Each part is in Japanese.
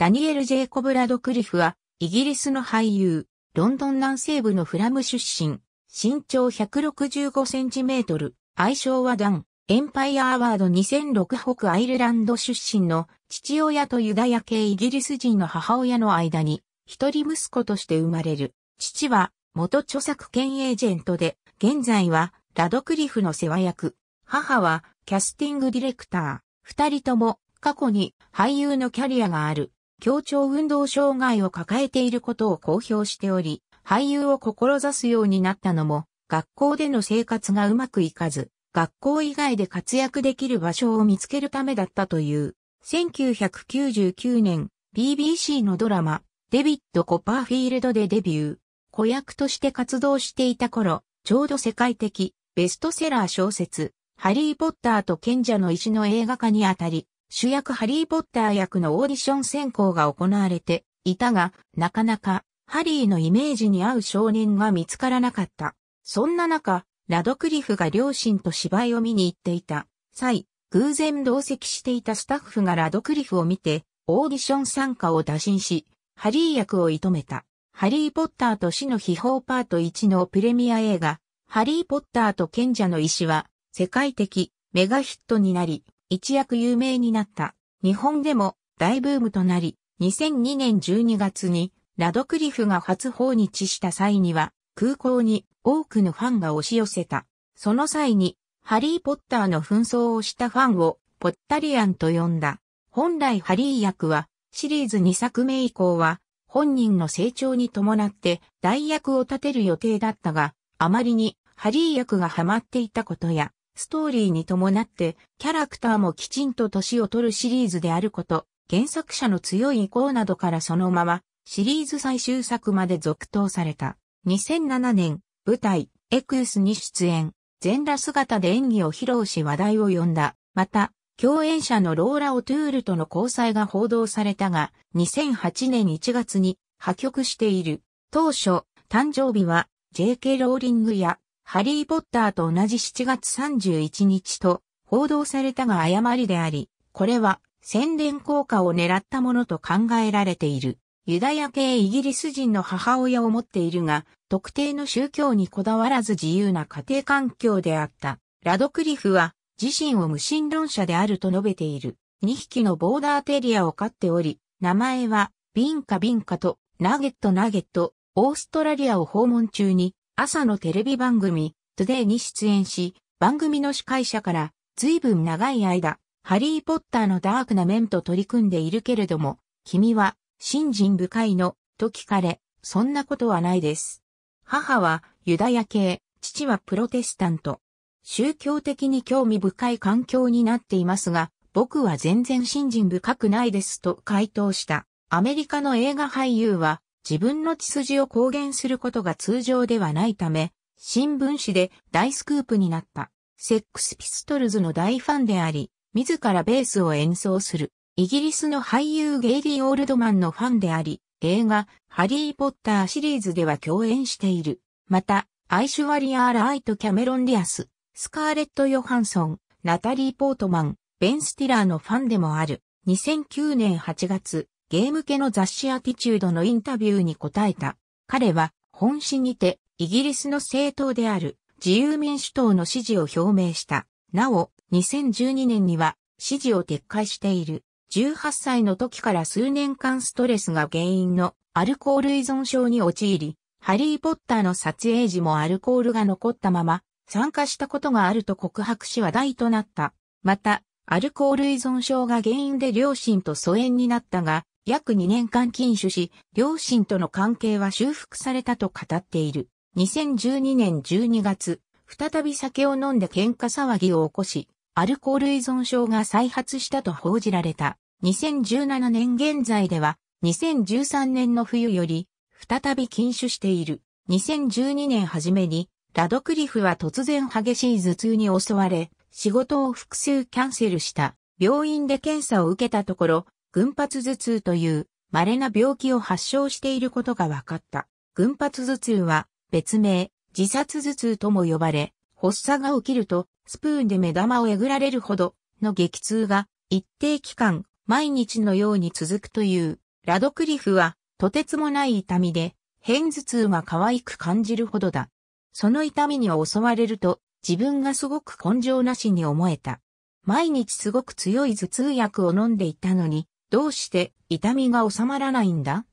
ダニエル・ジェイコブ・ラドクリフは、イギリスの俳優、ロンドン南西部のフラム出身、身長165センチメートル、愛称はダン、エンパイアアワード2006北アイルランド出身の父親とユダヤ系イギリス人の母親の間に、一人息子として生まれる。父は、元著作権エージェントで、現在は、ラドクリフの世話役。母は、キャスティングディレクター。二人とも、過去に俳優のキャリアがある。協調運動障害を抱えていることを公表しており、俳優を志すようになったのも、学校での生活がうまくいかず、学校以外で活躍できる場所を見つけるためだったという。1999年、BBC のドラマ、デビッド・コパーフィールドでデビュー。子役として活動していた頃、ちょうど世界的ベストセラー小説、ハリー・ポッターと賢者の石の映画化にあたり、主役ハリー・ポッター役のオーディション選考が行われていたが、なかなかハリーのイメージに合う少年が見つからなかった。そんな中、ラドクリフが両親と芝居を見に行っていた際、偶然同席していたスタッフがラドクリフを見て、オーディション参加を打診し、ハリー役を射止めた。ハリー・ポッターと死の秘宝パート1のプレミア映画、ハリー・ポッターと賢者の石は、世界的メガヒットになり、一躍有名になった。日本でも大ブームとなり、2002年12月にラドクリフが初訪日した際には空港に多くのファンが押し寄せた。その際にハリー・ポッターの紛争をしたファンをポッタリアンと呼んだ。本来ハリー役はシリーズ2作目以降は本人の成長に伴って代役を立てる予定だったが、あまりにハリー役がハマっていたことや、ストーリーに伴ってキャラクターもきちんと年を取るシリーズであること、原作者の強い意向などからそのままシリーズ最終作まで続投された。2007年、舞台、エクスに出演、全裸姿で演技を披露し話題を呼んだ。また、共演者のローラ・オトゥールとの交際が報道されたが、2008年1月に破局している。当初、誕生日は J.K. ローリングやハリー・ポッターと同じ7月31日と報道されたが誤りであり、これは宣伝効果を狙ったものと考えられている。ユダヤ系イギリス人の母親を持っているが、特定の宗教にこだわらず自由な家庭環境であった。ラドクリフは自身を無神論者であると述べている。2匹のボーダーテリアを飼っており、名前はビンカビンカとナゲットナゲット、オーストラリアを訪問中に朝のテレビ番組、トゥデイに出演し、番組の司会者から、随分長い間、ハリーポッターのダークな面と取り組んでいるけれども、君は、信心深いの、と聞かれ、そんなことはないです。母は、ユダヤ系、父はプロテスタント。宗教的に興味深い環境になっていますが、僕は全然信心深くないですと回答した。アメリカの映画俳優は、自分の血筋を公言することが通常ではないため、新聞紙で大スクープになった。セックスピストルズの大ファンであり、自らベースを演奏する。イギリスの俳優ゲイリー・オールドマンのファンであり、映画、ハリー・ポッターシリーズでは共演している。また、アイシュワリアー・ライ、キャメロン・ディアス、スカーレット・ヨハンソン、ナタリー・ポートマン、ベン・スティラーのファンでもある。2009年8月、ゲイ系の雑誌アティチュードのインタビューに答えた。彼は本誌にてイギリスの政党である自由民主党の支持を表明した。なお、2012年には支持を撤回している。18歳の時から数年間ストレスが原因のアルコール依存症に陥り、ハリーポッターの撮影時もアルコールが残ったまま参加したことがあると告白し話題となった。また、アルコール依存症が原因で両親と疎遠になったが、約2年間禁酒し、両親との関係は修復されたと語っている。2012年12月、再び酒を飲んで喧嘩騒ぎを起こし、アルコール依存症が再発したと報じられた。2017年現在では、2013年の冬より、再び禁酒している。2012年初めに、ラドクリフは突然激しい頭痛に襲われ、仕事を複数キャンセルした。病院で検査を受けたところ、群発頭痛という稀な病気を発症していることが分かった。群発頭痛は別名自殺頭痛とも呼ばれ、発作が起きるとスプーンで目玉をえぐられるほどの激痛が一定期間毎日のように続くというラドクリフは、とてつもない痛みで、片頭痛が可愛く感じるほどだ。その痛みに襲われると、自分がすごく根性なしに思えた。毎日すごく強い頭痛薬を飲んでいたのに、どうして痛みが収まらないんだ？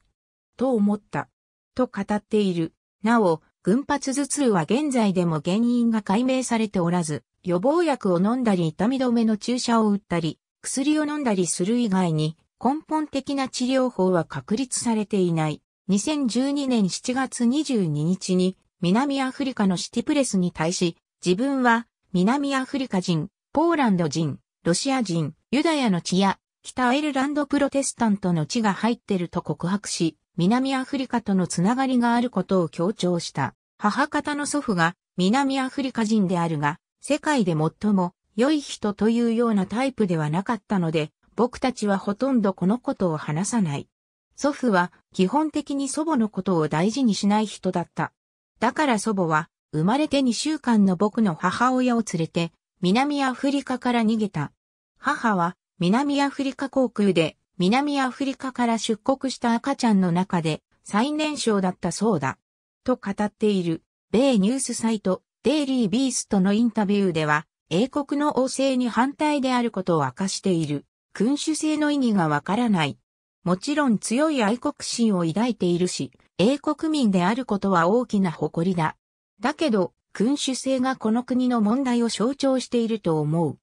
と思った。と語っている。なお、群発頭痛は現在でも原因が解明されておらず、予防薬を飲んだり痛み止めの注射を打ったり、薬を飲んだりする以外に根本的な治療法は確立されていない。2012年7月22日に南アフリカのシティプレスに対し、自分は南アフリカ人、ポーランド人、ロシア人、ユダヤの血や北アイルランドプロテスタントの血が入ってると告白し、南アフリカとのつながりがあることを強調した。母方の祖父が南アフリカ人であるが、世界で最も良い人というようなタイプではなかったので、僕たちはほとんどこのことを話さない。祖父は基本的に祖母のことを大事にしない人だった。だから祖母は生まれて2週間の僕の母親を連れて南アフリカから逃げた。母は南アフリカ航空で南アフリカから出国した赤ちゃんの中で最年少だったそうだ。と語っている米ニュースサイトデイリービーストのインタビューでは英国の王政に反対であることを明かしている。君主制の意義がわからない。もちろん強い愛国心を抱いているし、英国民であることは大きな誇りだ。だけど、君主制がこの国の問題を象徴していると思う。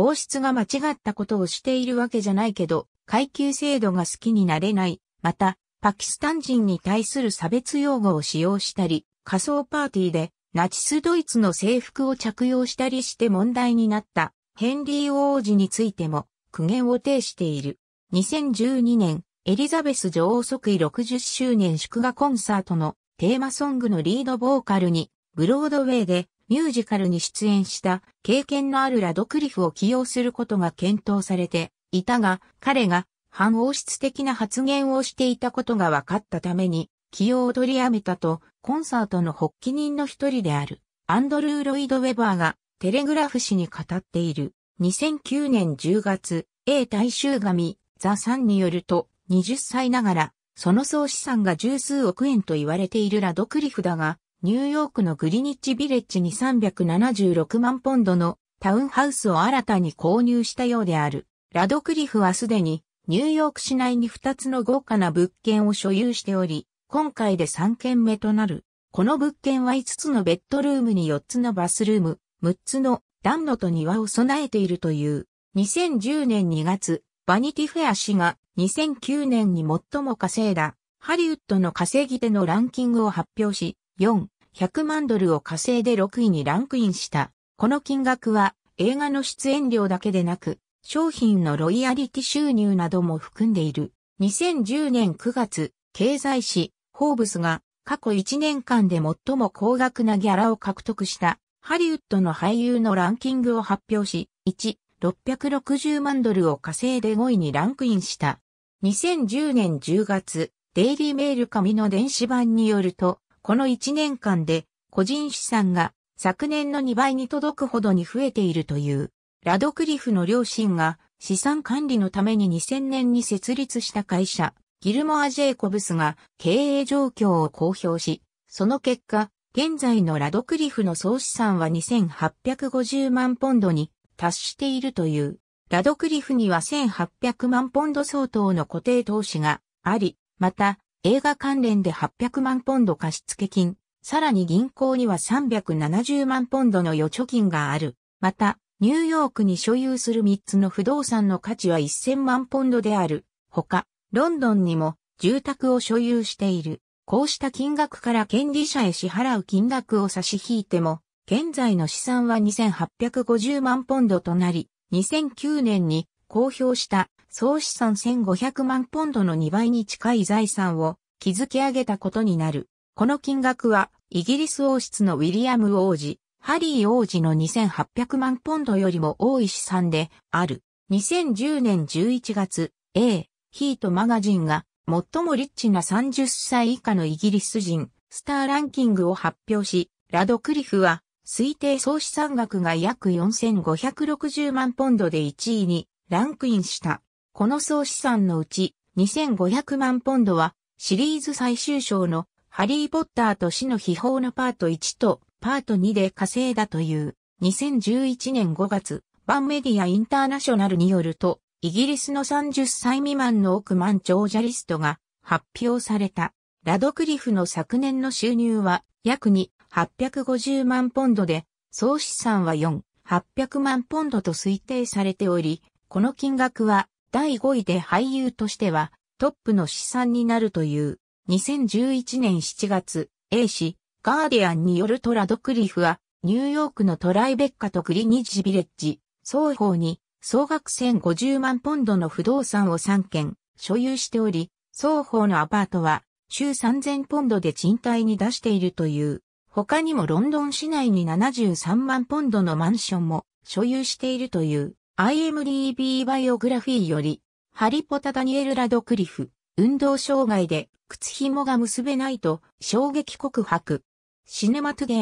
王室が間違ったことをしているわけじゃないけど、階級制度が好きになれない。また、パキスタン人に対する差別用語を使用したり、仮想パーティーでナチスドイツの制服を着用したりして問題になったヘンリー王子についても苦言を呈している。2012年、エリザベス女王即位60周年祝賀コンサートのテーマソングのリードボーカルにブロードウェイでミュージカルに出演した経験のあるラドクリフを起用することが検討されていたが、彼が反王室的な発言をしていたことが分かったために、起用を取りやめたと、コンサートの発起人の一人である、アンドルー・ロイド・ウェバーが、テレグラフ紙に語っている。2009年10月、A 大衆紙、ザ・サンによると、20歳ながら、その総資産が十数億円と言われているラドクリフだが、ニューヨークのグリニッチビレッジに376万ポンドのタウンハウスを新たに購入したようである。ラドクリフはすでにニューヨーク市内に2つの豪華な物件を所有しており、今回で3件目となる。この物件は5つのベッドルームに4つのバスルーム、6つの暖炉と庭を備えているという。2010年2月、バニティフェア氏が2009年に最も稼いだハリウッドの稼ぎ手のランキングを発表し、4、100万ドルを稼いで6位にランクインした。この金額は映画の出演料だけでなく、商品のロイヤリティ収入なども含んでいる。2010年9月、経済誌、ホーブスが過去1年間で最も高額なギャラを獲得したハリウッドの俳優のランキングを発表し、1、660万ドルを稼いで5位にランクインした。2010年10月、デイリーメール紙の電子版によると、この1年間で個人資産が昨年の2倍に届くほどに増えているという。ラドクリフの両親が資産管理のために2000年に設立した会社、ギルモア・ジェイコブスが経営状況を公表し、その結果、現在のラドクリフの総資産は2850万ポンドに達しているという。ラドクリフには1800万ポンド相当の固定投資があり、また映画関連で800万ポンド貸付金、さらに銀行には370万ポンドの預貯金がある。また、ニューヨークに所有する3つの不動産の価値は1000万ポンドである。ほか、ロンドンにも住宅を所有している。こうした金額から権利者へ支払う金額を差し引いても、現在の資産は2850万ポンドとなり、2009年に公表した総資産1500万ポンドの2倍に近い財産を築き上げたことになる。この金額はイギリス王室のウィリアム王子、ハリー王子の2800万ポンドよりも多い資産である。2010年11月、A、ヒートマガジンが最もリッチな30歳以下のイギリス人、スターランキングを発表し、ラドクリフは推定総資産額が約4560万ポンドで1位にランクインした。この総資産のうち、2500万ポンドはシリーズ最終章のハリーポッターと死の秘宝のパート1とパート2で稼いだという。2011年5月、バンメディアインターナショナルによると、イギリスの30歳未満の億万長者リストが発表された。ラドクリフの昨年の収入は約に850万ポンドで、総資産は4、800万ポンドと推定されており、この金額は第5位で俳優としてはトップの資産になるという。2011年7月、A 氏、ガーディアンによるとラドクリフは、ニューヨークのトライベッカとグリニッジビレッジ、双方に総額1050万ポンドの不動産を3件所有しており、双方のアパートは週3000ポンドで賃貸に出しているという。他にもロンドン市内に73万ポンドのマンションも所有しているという IMDB バイオグラフィーより、ハリポタ・ダニエル・ラドクリフ、運動障害で靴紐が結べないと衝撃告白。シネマトゥゲ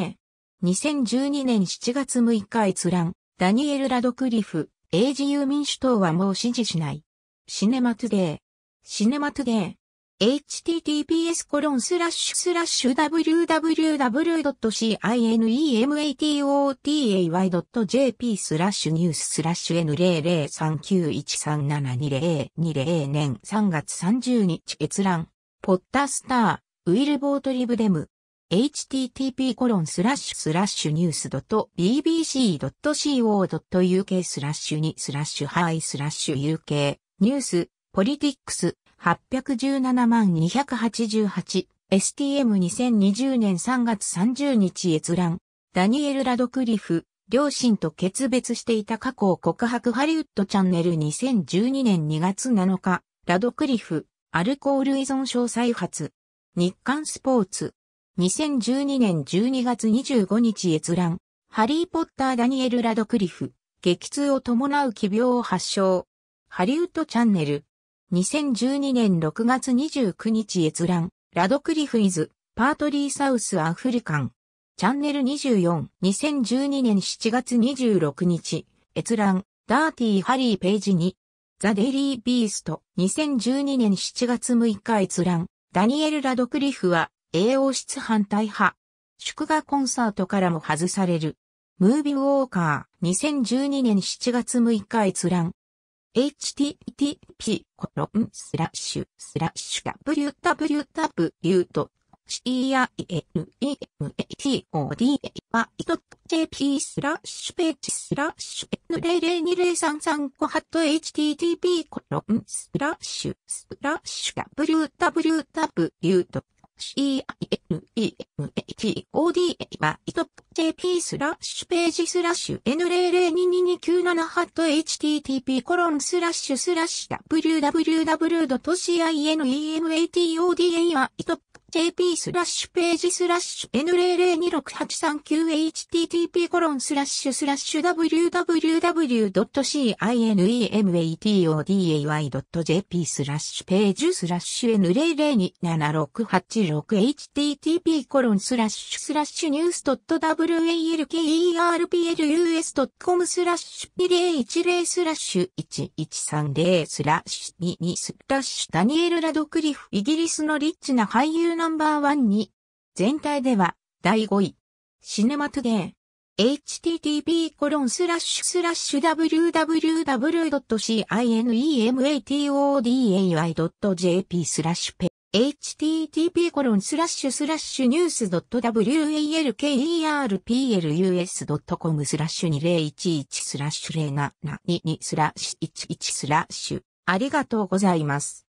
ー。2012年7月6日閲覧。ダニエル・ラドクリフ、英自由民主党はもう支持しない。シネマトゥゲー。シネマトゥゲー。Https コロンスラッシュスラッシュ www.cinematoday.jp スラッシュニューススラッシュ N003913720220 年3月30日閲覧。ポッタスター、ウィルボートリブデム。http コロンスラッシュスラッシュニュース .bbc.co.uk スラッシュ2スラッシュハイスラッシュ UK ニュースポリティックス817万288 STM2020 年3月30日閲覧ダニエル・ラドクリフ両親と決別していた過去を告白ハリウッドチャンネル2012年2月7日ラドクリフアルコール依存症再発日刊スポーツ2012年12月25日閲覧。ハリーポッターダニエル・ラドクリフ。激痛を伴う奇病を発症。ハリウッドチャンネル。2012年6月29日閲覧。ラドクリフイズ。パートリーサウスアフリカン。チャンネル24。2012年7月26日。閲覧。ダーティーハリーページ2。ザ・デリー・ビースト。2012年7月6日閲覧。ダニエル・ラドクリフは栄王室反対派。祝賀コンサートからも外される。ムービーウォーカー2012年7月6日閲覧。Http コロンスラッシュスラッシュ www と CINEMATOD は .jp スラッシュページスラッシュ N002033 ハット http コロンスラッシュスラッシュ www c-i-n-e-m-a-t-o-d-a は、イト jp スラッシュページスラッシュ n0022297-http コロンスラッシュスラッシュ www.cinematoda は、イト jp スラッシュページスラッシュ n0026839http コロンスラッシュスラッシュ www.cinematoday.jp スラッシュページスラッシュ n0027686http コロンスラッシュスラッシュニュース .walkerplus.com スラッシュ2010スラッシュ1130スラッシュ22スラッシュダニエル・ラドクリフイギリスのリッチな俳優のナンバーワンに、全体では第5位。シネマトゥデー。http コロンスラッシュスラッシュ www.cinematoday.jp スラッシュペ http コロンスラッシュスラッシュニュース .walkerplus.com スラッシュ2011スラッシュ0722スラッシュ11スラッシュありがとうございます。